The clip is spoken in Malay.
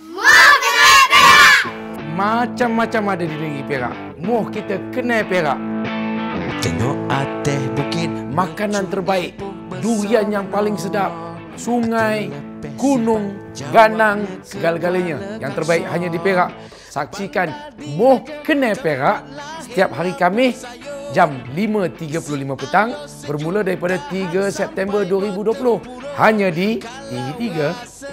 Muh kena perak! Macam-macam ada di negeri perak. Muh kita kena perak. Tengok atas bukit. Makanan terbaik. Durian yang paling sedap. Sungai, gunung, ganang, segala-galanya. Yang terbaik hanya di Perak. Saksikan Moh Kena Perak setiap hari Khamis jam 5.35 petang bermula daripada 3 September 2020 hanya di TV3.